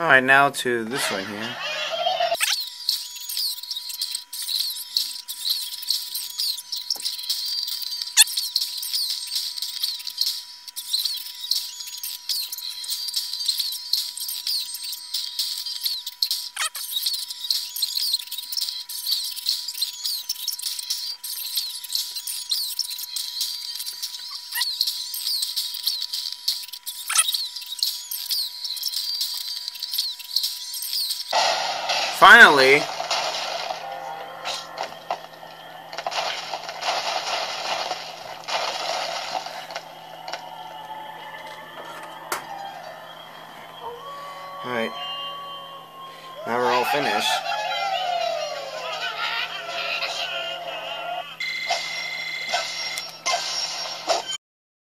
Alright, now to this one here. Finally, Alright. Now we're all finished.